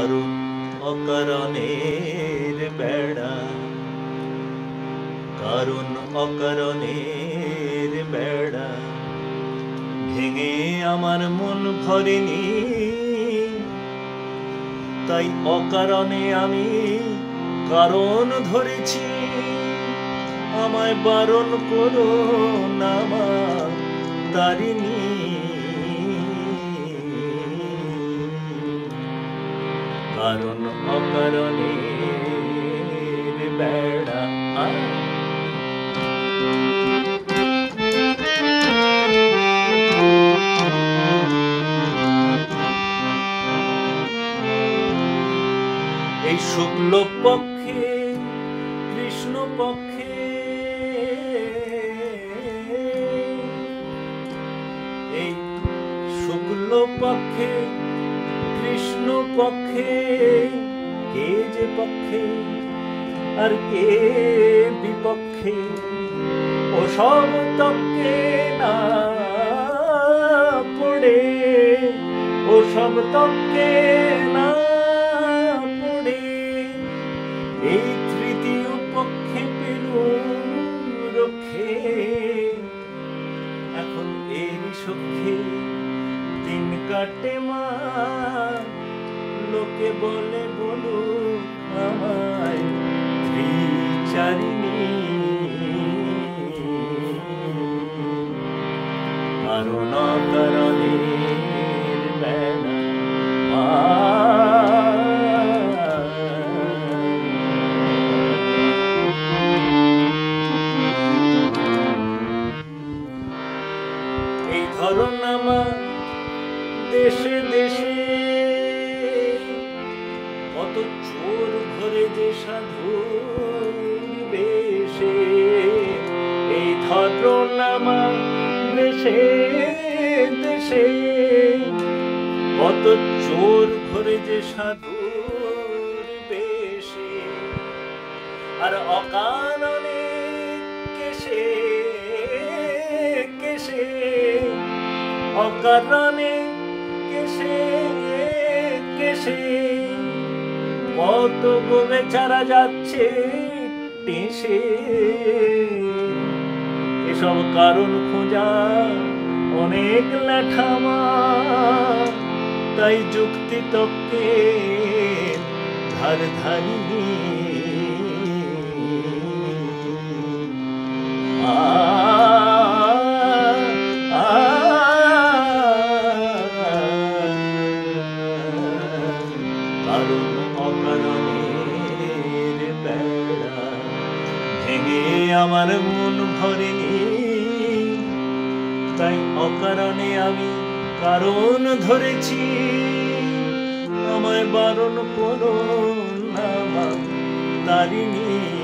কারণ বেড়া। কারণ বেড়া। ভেঙে আমার মন ভরেনি। তাই অকারণে আমি কারণ ধরেছি। আমায় বারণ করো না মা, তারিণী। কারণ অকারণের বেড়া এই শুক্ল পক্ষে কৃষ্ণ পক্ষে এই শুক্ল পক্ষে কৃষ্ণ পক্ষে, কে যে পক্ষে আর কে বিপক্ষে সব তক্কে না পড়ে, ও সব তক্কে না পড়ে। এই তৃতীয় পক্ষে পেলু রক্ষে, এখন এর সক্ষে দিন কাটে মা লোকে বলে বলু ত্রিচারিণী। কারণ কারণের বেড়া মা এই ধরন দেশে দেশে সাধু বেশে এই ধরন আমার দেশে কত চোর ঘরে সাধু বেশে আর অকারণে কেসে কেসে অকারণে কেসে কেসে কত গুণে চারা যাচ্ছে পেশে এসব কারণ খোঁজা অনেক লেখামা তাই যুক্তি তককে ধার ধারিনি। আমার মন ভরে তাই অকারণে আমি কারণ ধরেছি। আমায় বারণ করো না তারিণী।